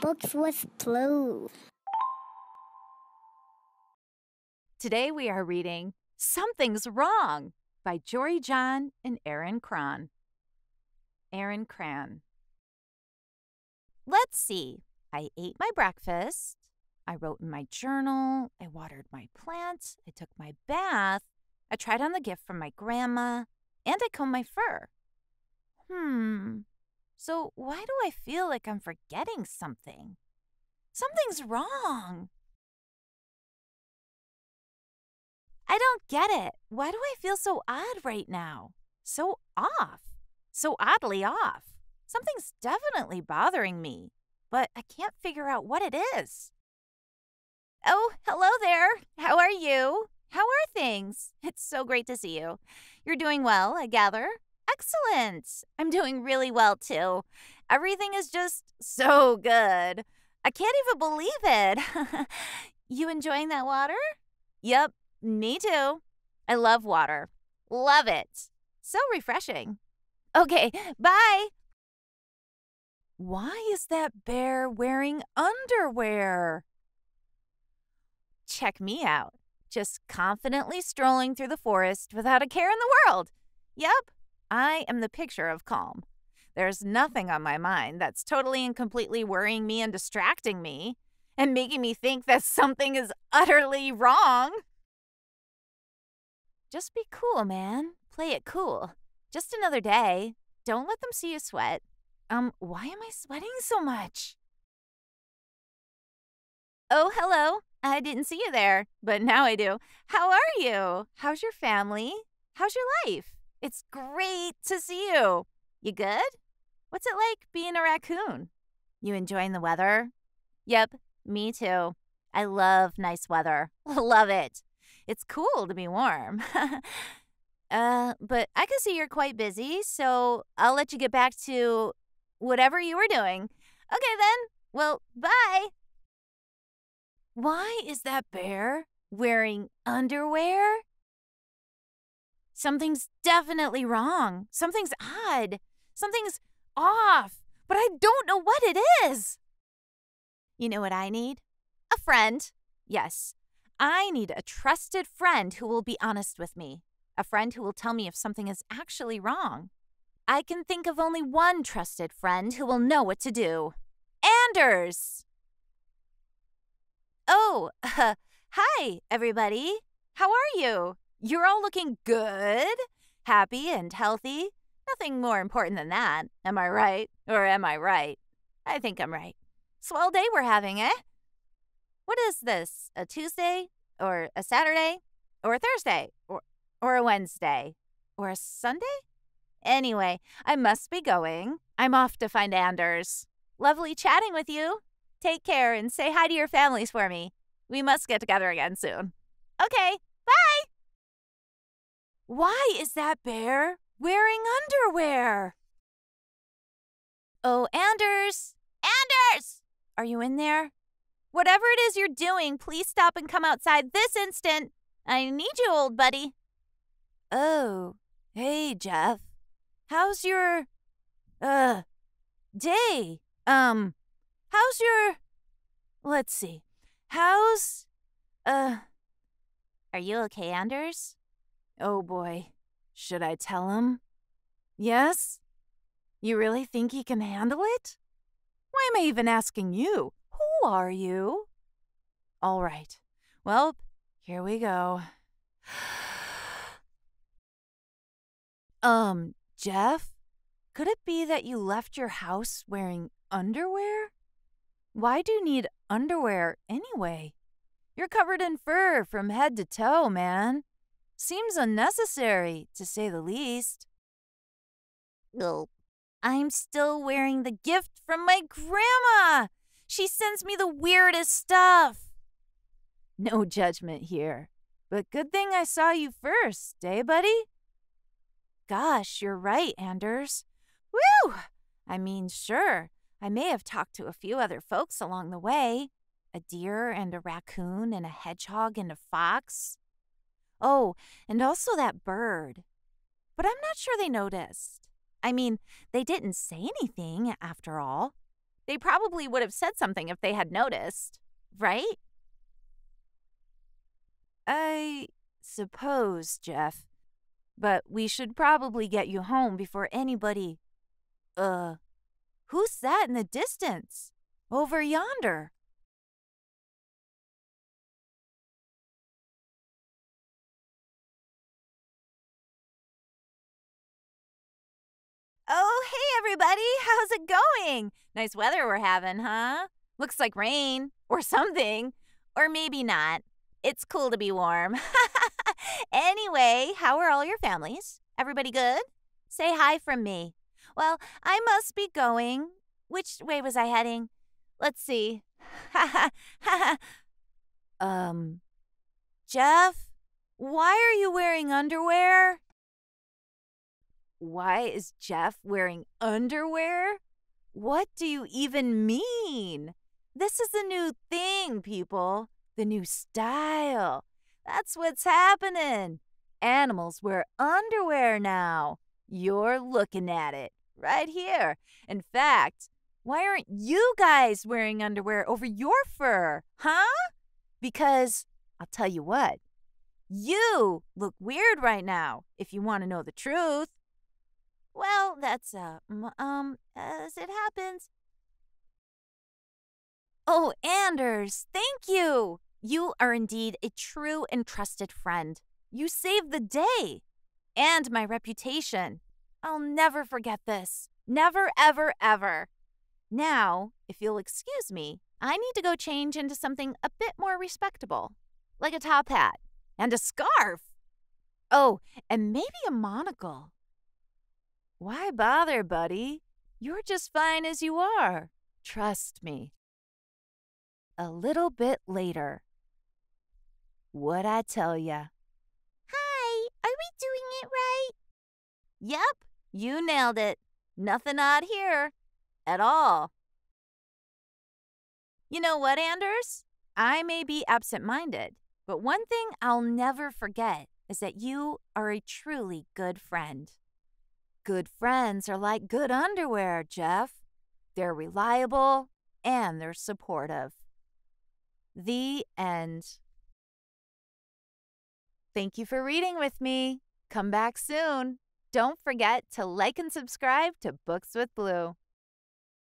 Books with Blue. Today we are reading Something's Wrong by Jory John and Erin Cron. Erin Kraan. Let's see. I ate my breakfast. I wrote in my journal. I watered my plants. I took my bath. I tried on the gift from my grandma. And I combed my fur. Hmm. So why do I feel like I'm forgetting something? Something's wrong. I don't get it. Why do I feel so odd right now? So off. So oddly off. Something's definitely bothering me, but I can't figure out what it is. Oh, hello there. How are you? How are things? It's so great to see you. You're doing well, I gather. Excellent. I'm doing really well too. Everything is just so good. I can't even believe it. you enjoying that water? Yep, me too. I love water. Love it. So refreshing. Okay, bye. Why is that bear wearing underwear? Check me out. Just confidently strolling through the forest without a care in the world. Yep, I am the picture of calm. There's nothing on my mind that's totally and completely worrying me and distracting me and making me think that something is utterly wrong. Just be cool, man. Play it cool. Just another day. Don't let them see you sweat. Um, why am I sweating so much? Oh, hello. I didn't see you there, but now I do. How are you? How's your family? How's your life? It's great to see you. You good? What's it like being a raccoon? You enjoying the weather? Yep, me too. I love nice weather. love it. It's cool to be warm. uh, but I can see you're quite busy, so I'll let you get back to whatever you were doing. Okay then. Well, bye. Why is that bear wearing underwear? Something's definitely wrong. Something's odd. Something's off. But I don't know what it is. You know what I need? A friend. Yes, I need a trusted friend who will be honest with me, a friend who will tell me if something is actually wrong. I can think of only one trusted friend who will know what to do Anders! Oh, uh, hi, everybody. How are you? You're all looking good, happy, and healthy. Nothing more important than that. Am I right? Or am I right? I think I'm right. Swell day we're having, eh? What is this? A Tuesday? Or a Saturday? Or a Thursday? Or, or a Wednesday? Or a Sunday? Anyway, I must be going. I'm off to find Anders. Lovely chatting with you. Take care and say hi to your families for me. We must get together again soon. Okay! Why is that bear wearing underwear? Oh, Anders! Anders! Are you in there? Whatever it is you're doing, please stop and come outside this instant. I need you, old buddy. Oh, hey, Jeff. How's your, uh, day? Um, how's your, let's see. How's, uh, are you okay, Anders? Oh boy. Should I tell him? Yes? You really think he can handle it? Why am I even asking you? Who are you? All right. Well, here we go. um, Jeff? Could it be that you left your house wearing underwear? Why do you need underwear anyway? You're covered in fur from head to toe, man. Seems unnecessary, to say the least. Well, I'm still wearing the gift from my grandma. She sends me the weirdest stuff. No judgment here, but good thing I saw you first, eh, buddy? Gosh, you're right, Anders. Whew! I mean, sure, I may have talked to a few other folks along the way a deer and a raccoon and a hedgehog and a fox. Oh, and also that bird. But I'm not sure they noticed. I mean, they didn't say anything, after all. They probably would have said something if they had noticed, right? I suppose, Jeff. But we should probably get you home before anybody. Uh, who's that in the distance? Over yonder. Hey, everybody. How's it going? Nice weather we're having, huh? Looks like rain or something. Or maybe not. It's cool to be warm. anyway, how are all your families? Everybody good? Say hi from me. Well, I must be going. Which way was I heading? Let's see. um, Jeff, why are you wearing underwear? Why is Jeff wearing underwear? What do you even mean? This is a new thing, people the new style. That's what's happening. Animals wear underwear now. You're looking at it right here. In fact, why aren't you guys wearing underwear over your fur? Huh? Because I'll tell you what, you look weird right now, if you want to know the truth. Well, that's, uh, um, as it happens, Oh, Anders, thank you. You are indeed a true and trusted friend. You saved the day and my reputation. I'll never forget this. Never, ever, ever. Now, if you'll excuse me, I need to go change into something a bit more respectable, like a top hat and a scarf. Oh, and maybe a monocle. Why bother, buddy? You're just fine as you are. Trust me a little bit later. What'd I tell ya? Hi, are we doing it right? Yep, you nailed it. Nothing odd here. At all. You know what, Anders? I may be absent minded, but one thing I'll never forget is that you are a truly good friend. Good friends are like good underwear, Jeff. They're reliable and they're supportive. The end. Thank you for reading with me. Come back soon. Don't forget to like and subscribe to Books with Blue.